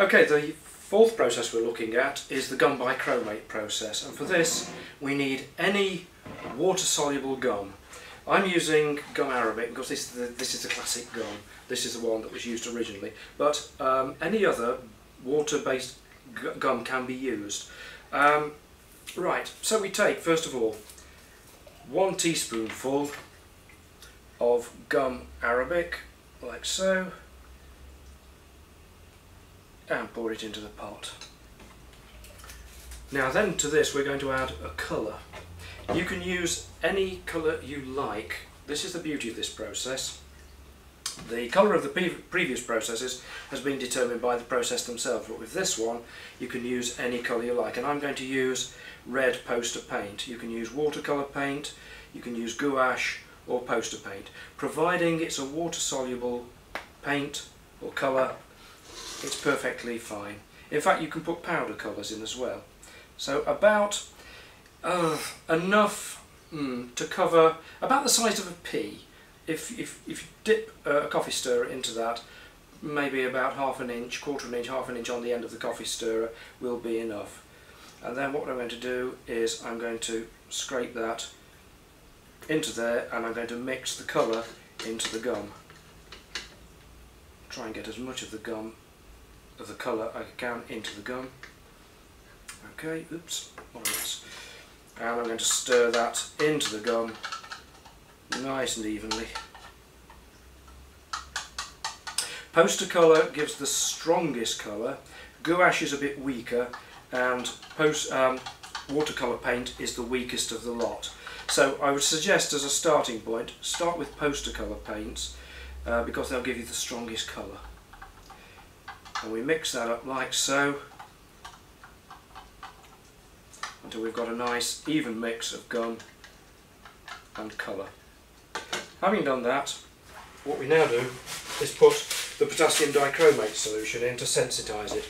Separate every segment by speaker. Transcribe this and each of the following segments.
Speaker 1: Okay, the fourth process we're looking at is the gum bichromate process and for this we need any water soluble gum. I'm using gum arabic because this this is the classic gum, this is the one that was used originally but um, any other water based gum can be used. Um, right, so we take first of all one teaspoonful of gum arabic like so and pour it into the pot. Now then to this we're going to add a colour. You can use any colour you like. This is the beauty of this process. The colour of the previous processes has been determined by the process themselves, but with this one you can use any colour you like. And I'm going to use red poster paint. You can use watercolour paint, you can use gouache or poster paint. Providing it's a water-soluble paint or colour, it's perfectly fine. In fact, you can put powder colours in as well. So about uh, enough mm, to cover about the size of a pea. If, if, if you dip uh, a coffee stirrer into that, maybe about half an inch, quarter of an inch, half an inch on the end of the coffee stirrer will be enough. And then what I'm going to do is I'm going to scrape that into there and I'm going to mix the colour into the gum. Try and get as much of the gum, of the colour I can into the gum. Okay, oops. And I'm going to stir that into the gum nice and evenly. Poster colour gives the strongest colour, gouache is a bit weaker and post, um, watercolour paint is the weakest of the lot. So I would suggest as a starting point, start with poster colour paints uh, because they'll give you the strongest colour. And we mix that up like so until we've got a nice even mix of gum and colour. Having done that, what we now do is put the potassium dichromate solution in to sensitise it.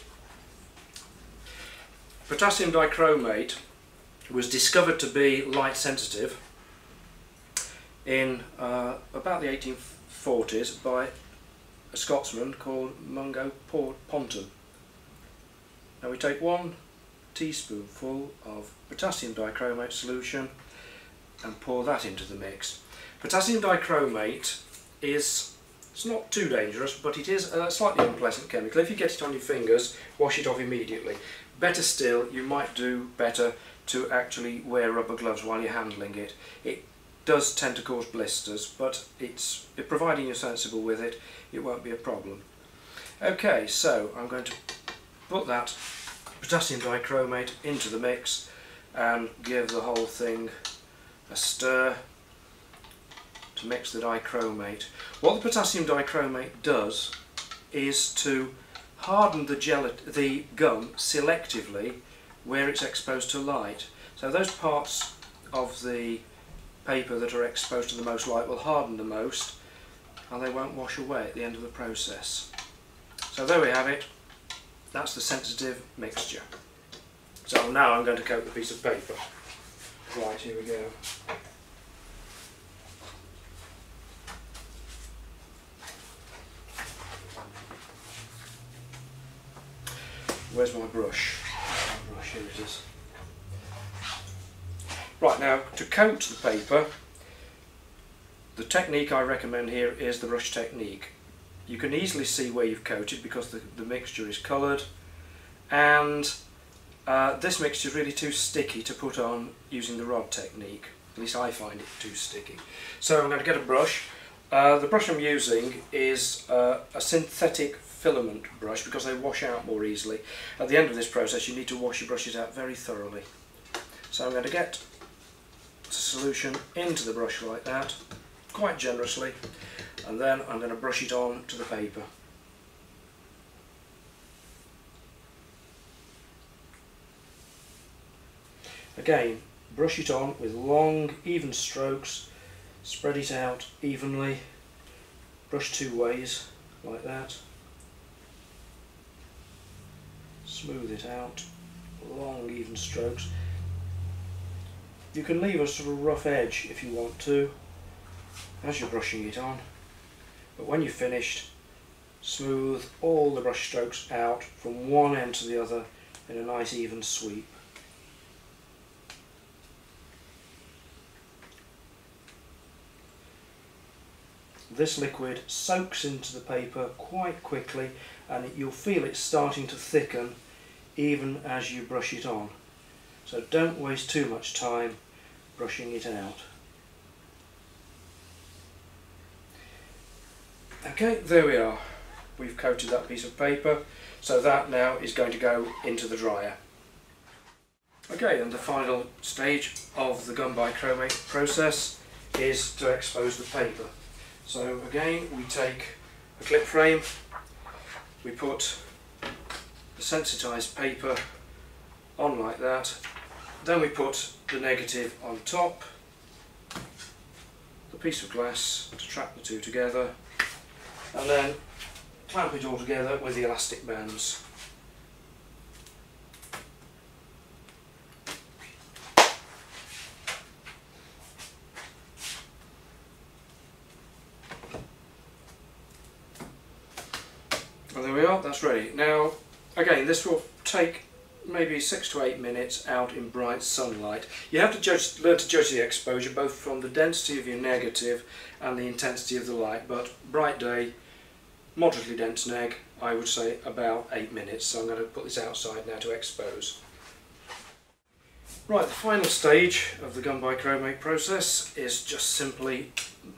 Speaker 1: Potassium dichromate was discovered to be light sensitive in uh, about the 1840s by a Scotsman called Mungo Ponton. Now we take one teaspoonful of potassium dichromate solution and pour that into the mix. Potassium dichromate is it's not too dangerous but it is a slightly unpleasant chemical. If you get it on your fingers wash it off immediately. Better still you might do better to actually wear rubber gloves while you're handling it. It does tend to cause blisters, but it's providing you're sensible with it, it won't be a problem. Okay, so I'm going to put that potassium dichromate into the mix and give the whole thing a stir to mix the dichromate. What the potassium dichromate does is to harden the, the gum selectively where it's exposed to light. So those parts of the paper that are exposed to the most light will harden the most and they won't wash away at the end of the process. So there we have it. That's the sensitive mixture. So now I'm going to coat the piece of paper. Right, here we go. Where's my brush? Brush, here it is. Right now, to coat the paper, the technique I recommend here is the brush technique. You can easily see where you've coated because the, the mixture is coloured and uh, this mixture is really too sticky to put on using the rod technique. At least I find it too sticky. So I'm going to get a brush. Uh, the brush I'm using is uh, a synthetic filament brush because they wash out more easily. At the end of this process you need to wash your brushes out very thoroughly. So I'm going to get the solution into the brush like that, quite generously, and then I'm going to brush it on to the paper. Again, brush it on with long, even strokes, spread it out evenly, brush two ways, like that. smooth it out, long even strokes. You can leave a sort of rough edge if you want to, as you're brushing it on, but when you're finished, smooth all the brush strokes out from one end to the other in a nice even sweep. This liquid soaks into the paper quite quickly and you'll feel it starting to thicken even as you brush it on. So don't waste too much time brushing it out. Okay, there we are. We've coated that piece of paper, so that now is going to go into the dryer. Okay, and the final stage of the gum bichromate process is to expose the paper. So again, we take a clip frame, we put the sensitised paper on like that, then we put the negative on top, the piece of glass to trap the two together, and then clamp it all together with the elastic bands. And there we are, that's ready. Now, again, this will take maybe six to eight minutes out in bright sunlight. You have to judge, learn to judge the exposure both from the density of your negative and the intensity of the light, but bright day, moderately dense neg, I would say about eight minutes. So I'm going to put this outside now to expose. Right, the final stage of the gum bichromate process is just simply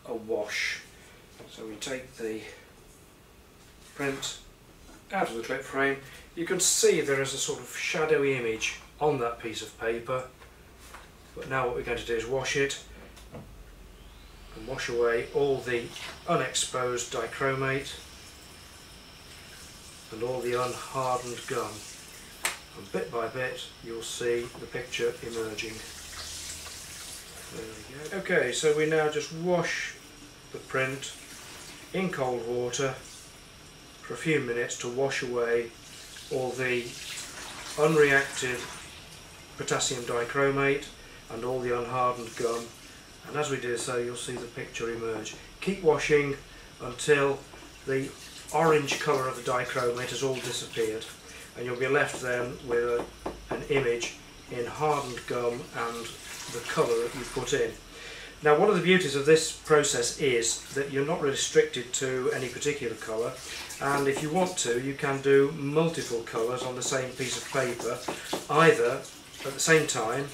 Speaker 1: a wash. So we take the print out of the clip frame, you can see there is a sort of shadowy image on that piece of paper. But now what we're going to do is wash it and wash away all the unexposed dichromate and all the unhardened gum. And bit by bit you'll see the picture emerging. Okay, so we now just wash the print in cold water for a few minutes to wash away all the unreacted potassium dichromate and all the unhardened gum and as we do so you'll see the picture emerge. Keep washing until the orange colour of the dichromate has all disappeared and you'll be left then with a, an image in hardened gum and the colour that you put in. Now one of the beauties of this process is that you're not restricted to any particular colour and if you want to you can do multiple colours on the same piece of paper either at the same time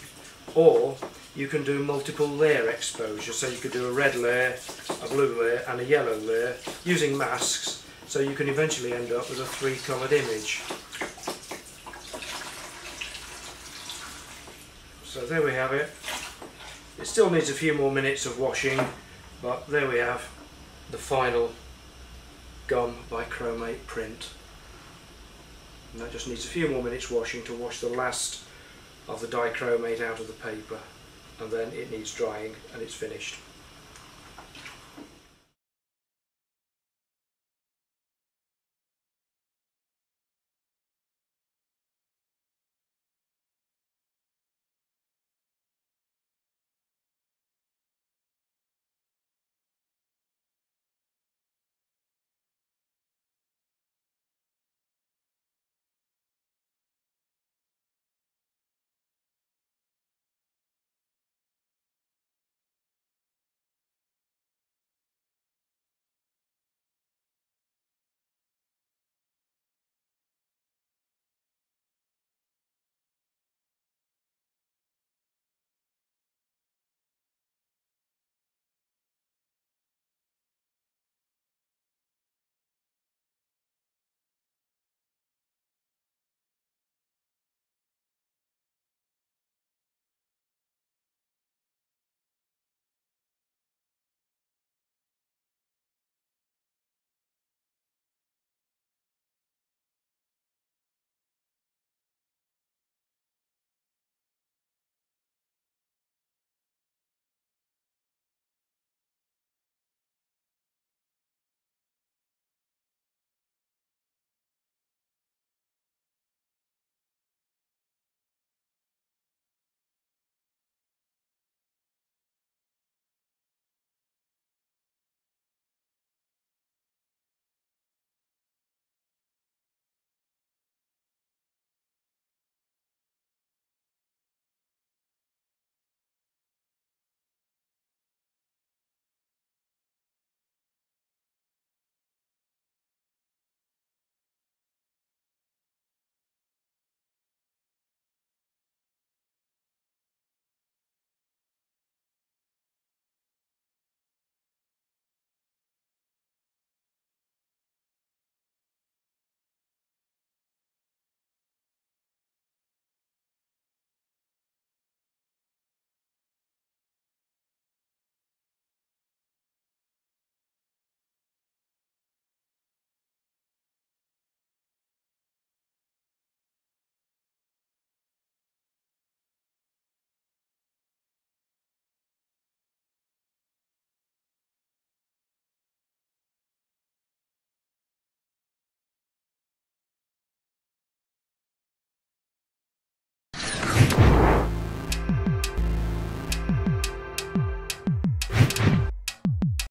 Speaker 1: or you can do multiple layer exposure so you could do a red layer, a blue layer and a yellow layer using masks so you can eventually end up with a three coloured image. So there we have it. It still needs a few more minutes of washing, but there we have the final gum bichromate print. And that just needs a few more minutes washing to wash the last of the dichromate out of the paper and then it needs drying and it's finished.